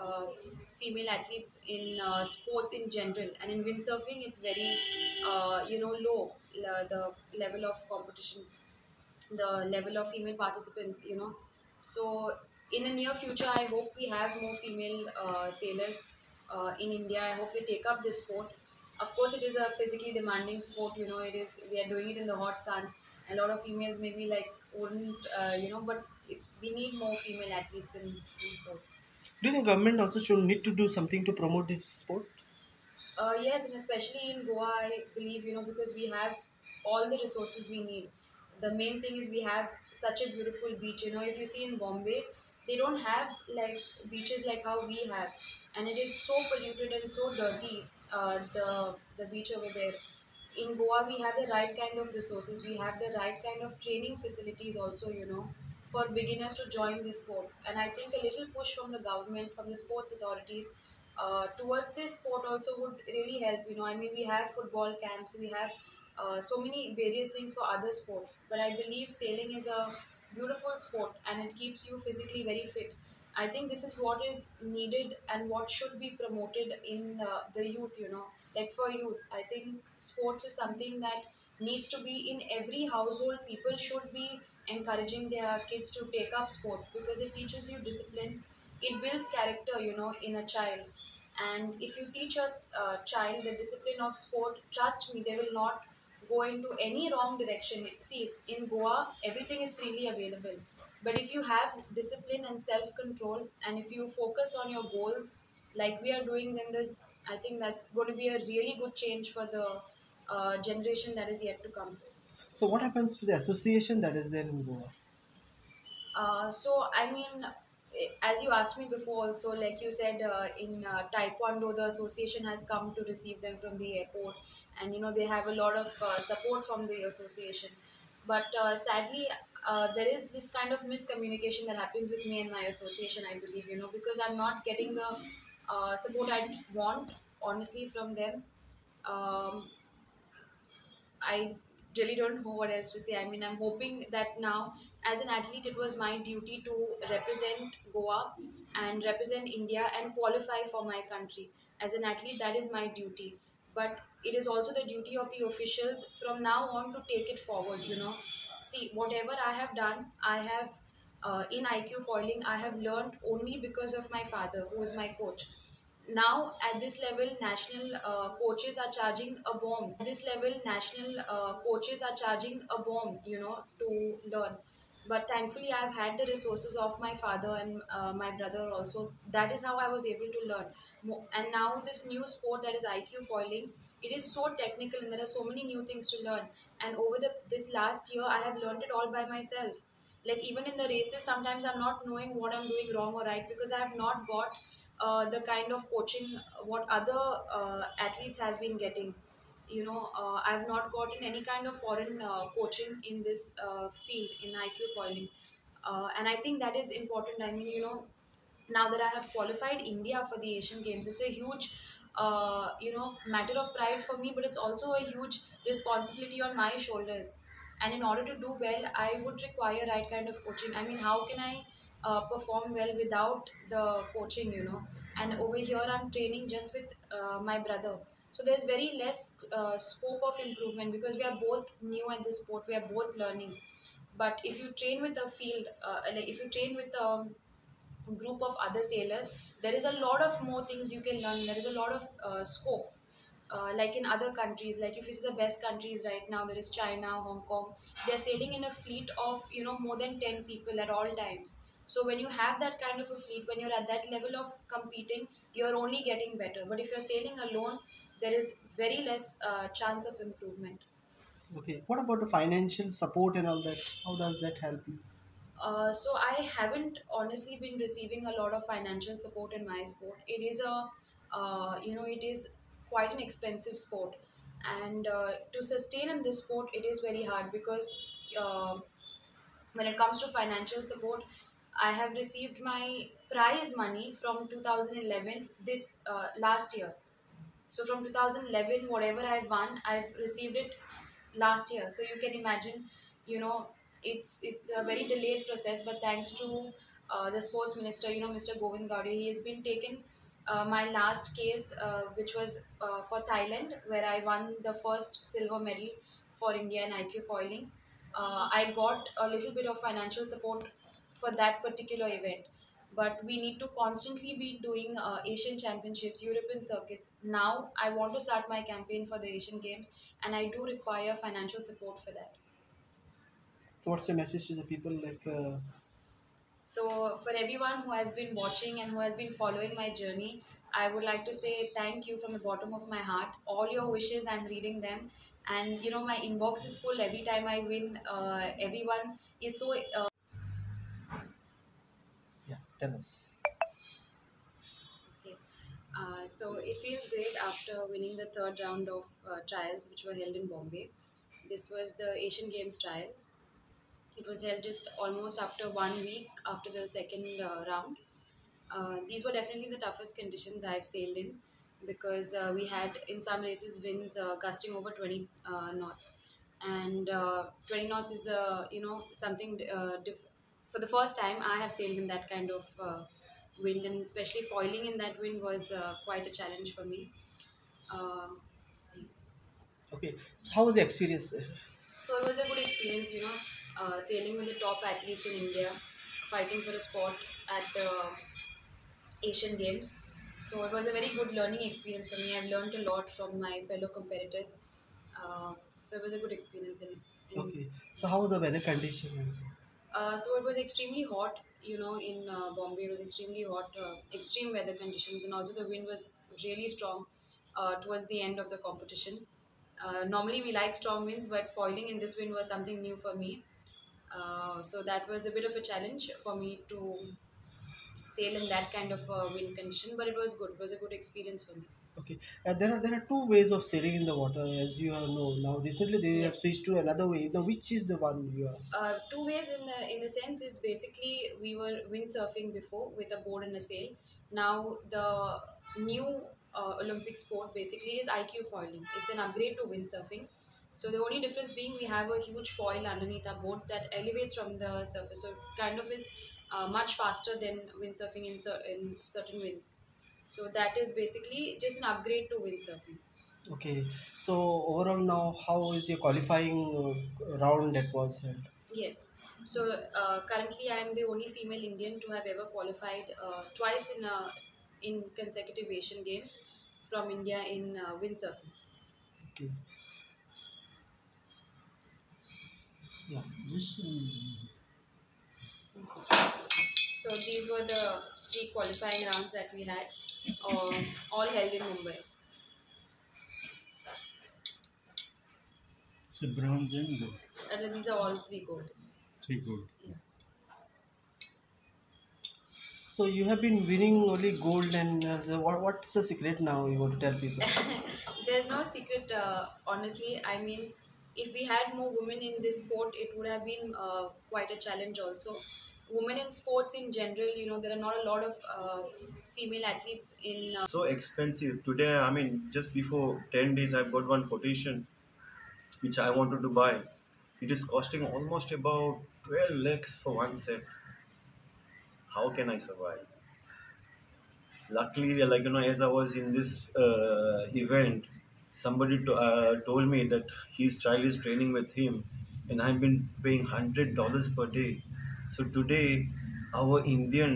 uh, female athletes in uh, sports in general, and in windsurfing, it's very uh, you know low the level of competition, the level of female participants. You know, so in the near future, I hope we have more female uh, sailors uh, in India. I hope they take up this sport. Of course, it is a physically demanding sport. You know, it is. We are doing it in the hot sun. A lot of females maybe like wouldn't, uh, you know, but it, we need more female athletes in, in sports. Do you think government also should need to do something to promote this sport? Uh, yes, and especially in Goa, I believe, you know, because we have all the resources we need. The main thing is we have such a beautiful beach. You know, if you see in Bombay, they don't have like beaches like how we have, and it is so polluted and so dirty. Uh, the the beach over there. In Goa, we have the right kind of resources. We have the right kind of training facilities also. You know, for beginners to join this sport. And I think a little push from the government, from the sports authorities, uh, towards this sport also would really help. You know, I mean, we have football camps, we have uh, so many various things for other sports, but I believe sailing is a beautiful sport and it keeps you physically very fit. I think this is what is needed and what should be promoted in uh, the youth. You know, like for youth, I think sports is something that needs to be in every household. People should be encouraging their kids to take up sports because it teaches you discipline. It builds character you know in a child. And if you teach a uh, child the discipline of sport trust me they will not go into any wrong direction. See in goa everything is freely available. But if you have discipline and self control and if you focus on your goals like we are doing then this i think that's going to be a really good change for the uh, generation that is yet to come So what happens to the association that is there in Goa? Uh, so I mean, as you asked me before, also like you said, uh, in uh, Taekwondo, the association has come to receive them from the airport, and you know they have a lot of uh, support from the association. But uh, sadly, uh, there is this kind of miscommunication that happens with me and my association. I believe you know because I'm not getting the uh, support I want honestly from them. Um, I really don't know what else to say. I mean, I'm hoping that now, as an athlete, it was my duty to represent Goa and represent India and qualify for my country. As an athlete, that is my duty. But it is also the duty of the officials from now on to take it forward. You know, see, whatever I have done, I have uh, in IQ foiling, I have learned only because of my father, who is my coach now at this level national uh, coaches are charging a bomb. At this level national uh, coaches are charging a bomb you know to learn. But thankfully i've had the resources of my father and uh, my brother also. That is how i was able to learn. And now this new sport that is iq foiling it is so technical and there are so many new things to learn. And over the this last year i have learned it all by myself. Like even in the races sometimes i'm not knowing what i'm doing wrong or right because i have not got uh, the kind of coaching what other uh, athletes have been getting. You know uh, i've not gotten any kind of foreign uh, coaching in this uh, field in iq foiling. Uh, and i think that is important. I mean you know now that i have qualified india for the asian games it's a huge uh, you know matter of pride for me but it's also a huge responsibility on my shoulders. And in order to do well i would require right kind of coaching. I mean how can i uh, perform well without the coaching you know. And over here i'm training just with uh, my brother. So there's very less uh, scope of improvement because we are both new at this sport. We are both learning. But if you train with a field uh, like if you train with a group of other sailors there is a lot of more things you can learn. There is a lot of uh, scope. Uh, like in other countries like if you see the best countries right now there is china hong kong they're sailing in a fleet of you know more than 10 people at all times so when you have that kind of a fleet when you're at that level of competing you're only getting better but if you're sailing alone there is very less uh, chance of improvement Okay. What about the financial support and all that? How does that help you? Uh, so I haven't honestly been receiving a lot of financial support in my sport. It is a, uh, you know, it is quite an expensive sport, and uh, to sustain in this sport, it is very hard because uh, when it comes to financial support, I have received my prize money from 2011 this uh, last year. So from 2011, whatever I've won, I've received it last year. So you can imagine, you know, it's it's a very delayed process, but thanks to uh, the sports minister, you know, Mr. Govind Gaude, he has been taken. Uh, my last case, uh, which was uh, for Thailand, where I won the first silver medal for India in IQ foiling. Uh, I got a little bit of financial support for that particular event. But we need to constantly be doing uh, asian championships european circuits. Now i want to start my campaign for the asian games and i do require financial support for that. So what's your message to the people? Like, uh, so for everyone who has been watching and who has been following my journey i would like to say thank you from the bottom of my heart. All your wishes i'm reading them. And you know my inbox is full every time i win. Uh, everyone is so uh, tell us. Okay. Uh, so it feels great after winning the third round of uh, trials, which were held in Bombay. This was the Asian Games trials. It was held just almost after one week after the second uh, round. Uh, these were definitely the toughest conditions I've sailed in because uh, we had in some races winds uh, gusting over 20 uh, knots, and uh, 20 knots is uh, you know something uh, diff- for the first time I have sailed in that kind of uh, wind, and especially foiling in that wind was uh, quite a challenge for me. Um Okay, so how was the experience there? so it was a good experience, you know, uh, sailing with the top athletes in India, fighting for a spot at the Asian Games. So it was a very good learning experience for me. I've learned a lot from my fellow competitors. Uh, so it was a good experience. In, in Okay, so how were the weather conditions? Uh, so it was extremely hot, you know, in uh, Bombay. It was extremely hot, uh, extreme weather conditions, and also the wind was really strong uh, towards the end of the competition. Uh, normally, we like strong winds, but foiling in this wind was something new for me. Uh, so that was a bit of a challenge for me to sail in that kind of uh, wind condition, but it was good. It was a good experience for me. Okay, uh, there are there are two ways of sailing in the water, as you all know. Now recently they have Yes. switched to another way. Now which is the one you are? uh, two ways in the in the sense is basically we were windsurfing before with a board and a sail. Now the new uh, Olympic sport basically is IQ foiling. It's an upgrade to windsurfing. So the only difference being we have a huge foil underneath our boat that elevates from the surface. So it kind of is uh, much faster than windsurfing in, cer- in certain winds. So that is basically just an upgrade to windsurfing. Okay, so overall now how is your qualifying uh, round that was held? Yes. So uh, currently, I am the only female Indian to have ever qualified uh, twice in uh, in consecutive Asian Games from India in uh, windsurfing. Okay. Yeah. This um, So these were the three qualifying rounds that we had, uh, all held in Mumbai. it's a bronze and gold, And these are all three gold. three gold. So you have been winning only gold, and uh, the, what, what's the secret now? You want to tell people? There's no secret, uh, honestly. I mean, if we had more women in this sport, it would have been uh, quite a challenge also. Women in sports in general, you know, there are not a lot of uh, female athletes in uh, so expensive. Today i mean just before 10 days i've got one quotation which i wanted to buy. It is costing almost about 12 lakhs for one set. How can i survive? Luckily like you know as i was in this uh, event somebody to, uh, told me that his child is training with him and i've been paying $100 per day so today our indian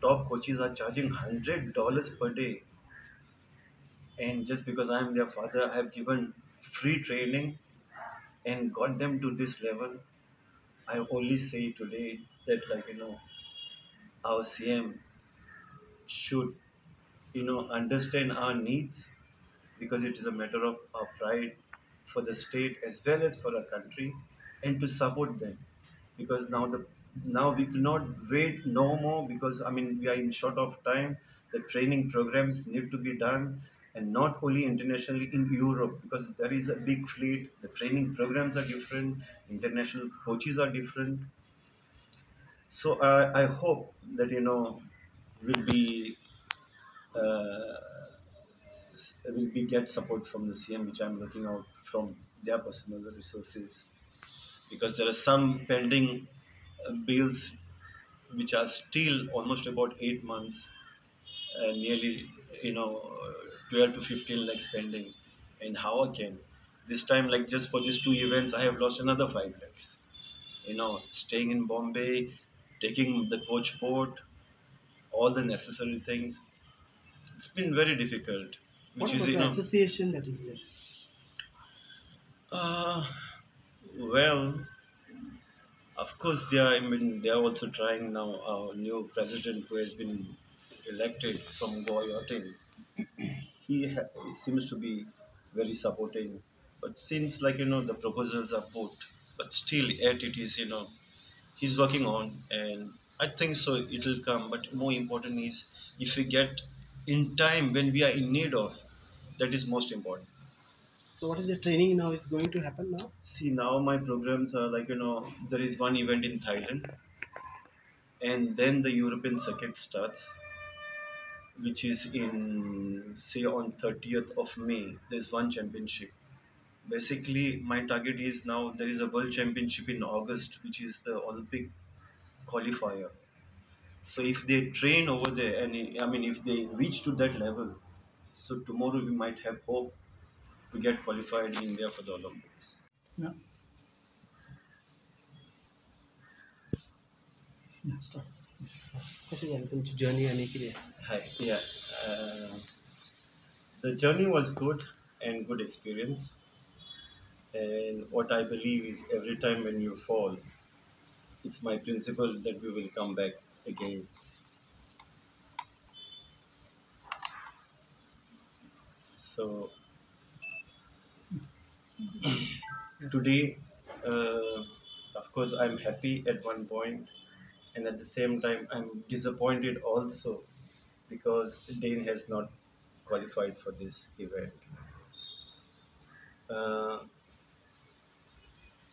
top coaches are charging $100 per day. And just because i am their father i have given free training and got them to this level. I only say today that like you know our cm should you know understand our needs because it is a matter of our pride for the state as well as for our country and to support them because now the now we cannot wait no more because i mean we are in short of time. The training programs need to be done and not only internationally in europe because there is a big fleet. The training programs are different. International coaches are different. So i, I hope that you know will be uh, will be get support from the cm which i'm looking out from their personal resources because there are some pending uh, bills which are still almost about eight months, uh, nearly you know uh, 12 to 15 lakhs spending. And how again? This time, like just for these two events, I have lost another five lakhs. You know, staying in Bombay, taking the coach boat, all the necessary things. It's been very difficult. What Which is about you the know association that is there? Uh, well, of course, they are. I mean, they are also trying now. Our new president, who has been elected from Goa he seems to be very supporting. But since, like you know, the proposals are put, but still, yet it is, you know, he's working on, and I think so. It will come. But more important is if we get in time when we are in need of, that is most important. So what is the training now is going to happen now? See, now my programs are like, you know, there is one event in Thailand, and then the European circuit starts, which is in, say, on 30th of May. There's one championship. Basically, my target is now there is a world championship in August, which is the Olympic qualifier. So if they train over there, and I mean, if they reach to that level, so tomorrow we might have hope to get qualified in India for the Olympics. Yeah. Yeah, start. कशी झाली तुमची journey आणि किती Hi. Yeah. Uh, the journey was good and good experience. And what I believe is every time when you fall, it's my principle that we will come back again. So today, uh, of course, I'm happy at one point, and at the same time, I'm disappointed also because Dane has not qualified for this event. Uh,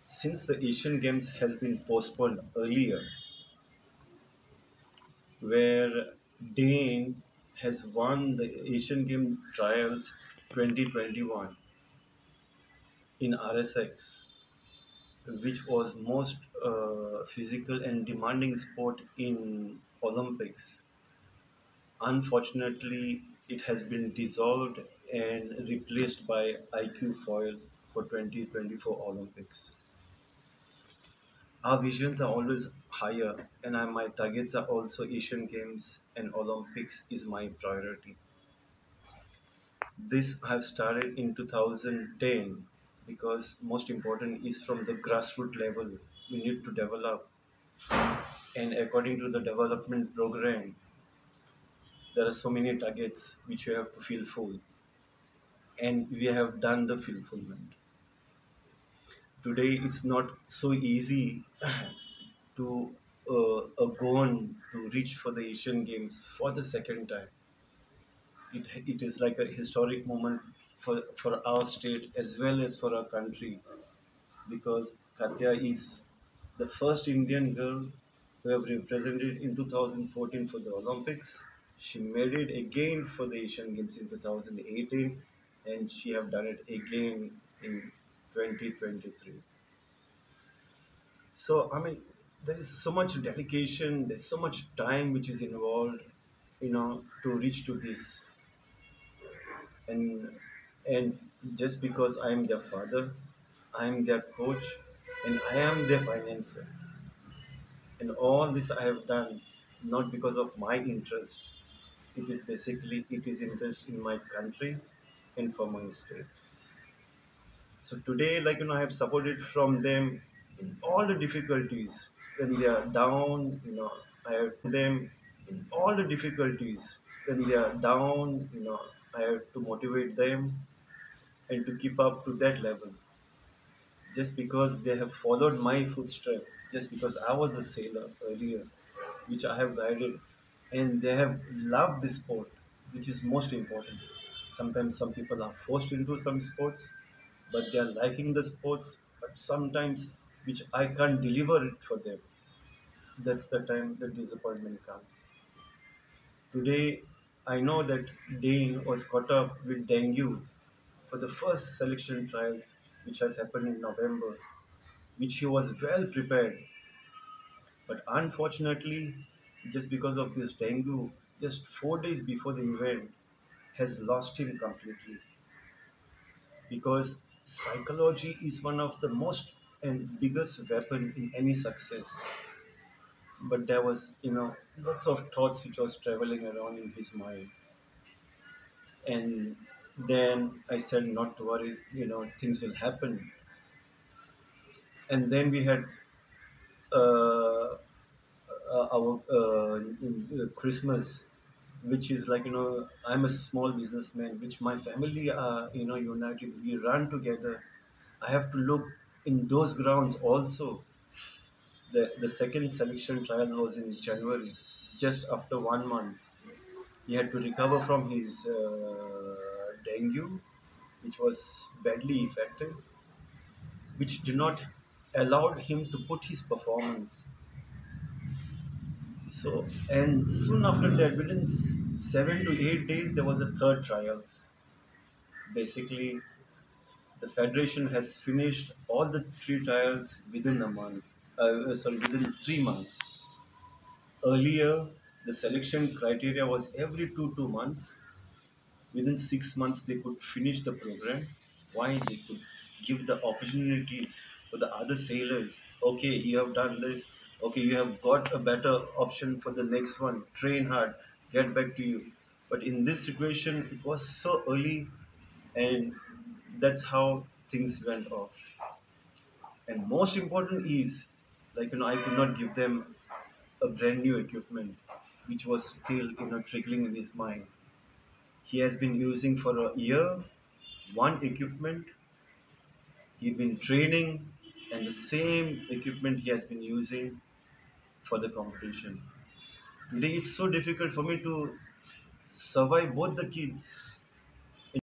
since the Asian Games has been postponed earlier, where Dane has won the Asian Games trials 2021 in RSX, which was most uh, physical and demanding sport in Olympics. Unfortunately, it has been dissolved and replaced by IQ foil for 2024 Olympics. Our visions are always higher, and my targets are also Asian Games and Olympics is my priority. This I have started in 2010 because most important is from the grassroots level. We need to develop, and according to the development program, there are so many targets which we have to fulfill, and we have done the fulfillment. Today, it's not so easy to uh, uh, go on to reach for the Asian Games for the second time. It, it is like a historic moment for, for our state as well as for our country because Katya is the first Indian girl who have represented in 2014 for the Olympics. She made it again for the Asian Games in 2018 and she have done it again in 2023. So I mean there is so much dedication, there's so much time which is involved, you know, to reach to this. And and just because I am their father, I am their coach, and I am their financier. And all this I have done not because of my interest. It is basically it is interest in my country and for my state. So today, like you know, I have supported from them in all the difficulties when they are down. You know, I have them in all the difficulties when they are down. You know, I have to motivate them and to keep up to that level. Just because they have followed my footstep just because I was a sailor earlier, which I have guided, and they have loved this sport, which is most important. Sometimes some people are forced into some sports, but they are liking the sports, but sometimes which I can't deliver it for them. That's the time the disappointment comes. Today, I know that Dane was caught up with dengue for the first selection trials, which has happened in November, which he was well prepared. But unfortunately, just because of this dengue, just four days before the event, has lost him completely. Because psychology is one of the most and biggest weapon in any success. But there was, you know, lots of thoughts which was traveling around in his mind. And then I said, not to worry, you know, things will happen. And then we had uh, uh, our uh, Christmas, which is like you know I'm a small businessman, which my family are you know united. We run together. I have to look in those grounds also. The the second selection trial was in January, just after one month. He had to recover from his uh, dengue, which was badly affected, which did not allowed him to put his performance so, and soon after that, within seven to eight days, there was a third trials. Basically, the federation has finished all the three trials within a month. Uh, sorry, within three months. Earlier, the selection criteria was every two two months. Within six months, they could finish the program. Why they could give the opportunities for the other sailors. Okay, you have done this. Okay, you have got a better option for the next one. Train hard, get back to you. But in this situation, it was so early, and that's how things went off. And most important is, like you know, I could not give them a brand new equipment, which was still you know trickling in his mind. He has been using for a year one equipment. He's been training, and the same equipment he has been using for the competition. Today, it's so difficult for me to survive both the kids